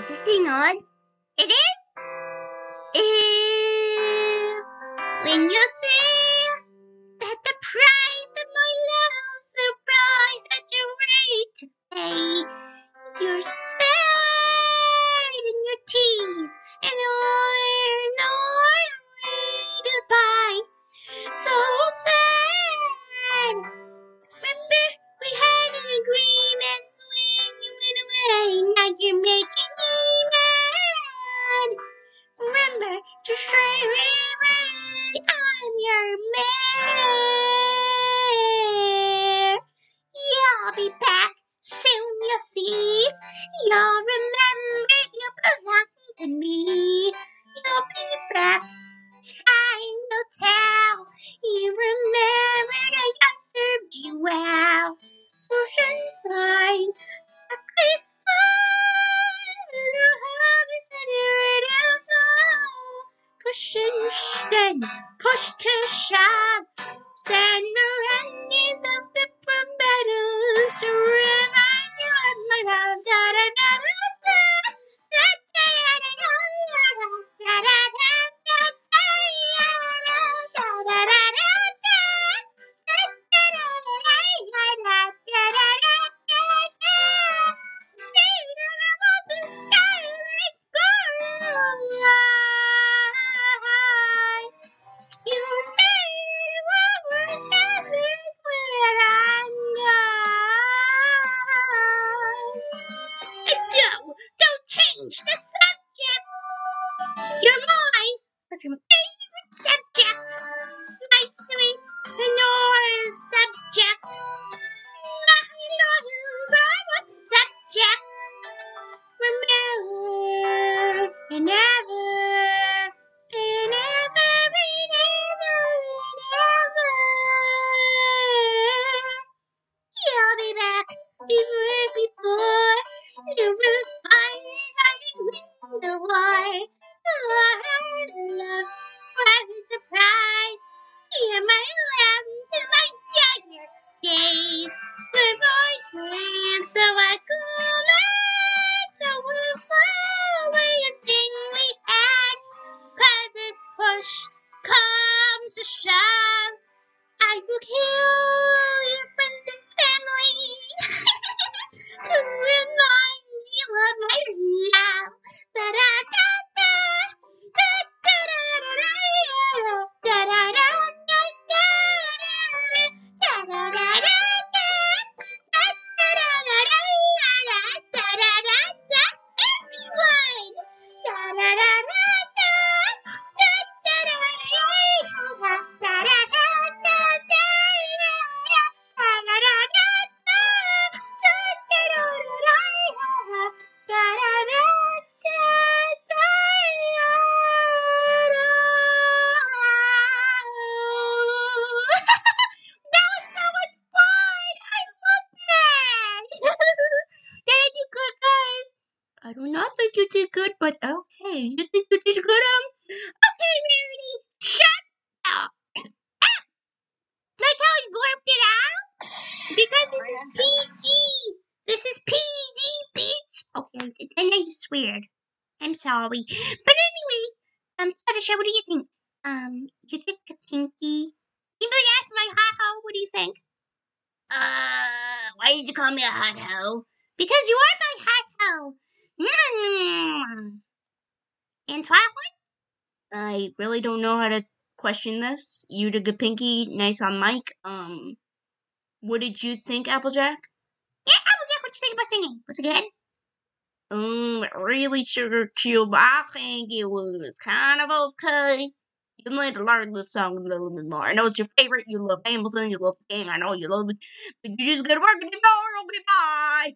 Is this thing on? It is? Uh, when you say that the price of my love surprise at your rate to pay, you're sad in your tease and you're no way to buy. So sad. Remember to say, I'm your man. Yeah, I'll be back soon, you'll see. You'll remember you belong to me. Push to shove, send I in the wine. Oh, I love, surprise. Here my lamb think you did good, but okay, you think you did good, um? Okay, Rarity, shut up! Like how he it out? Because this is PG. This is PG, bitch. Okay, and I just sweared. I'm sorry. But anyways, um, Fluttershy, what do you think? Um, you think the Pinkie? Anybody ask my hot hoe? What do you think? Uh, why did you call me a hot hoe? Because you are my hot hoe. Mm. And Twilight? I really don't know how to question this. You did good Pinkie, nice on mic. Um, what did you think, Applejack? Yeah, Applejack, what you think about singing? Was it good? Um, really sugar cube. I think it was kind of okay. You need to learn this song a little bit more. I know it's your favorite. You love Hamilton. You love the game. I know you love it. But you just gotta work it more. Okay, bye.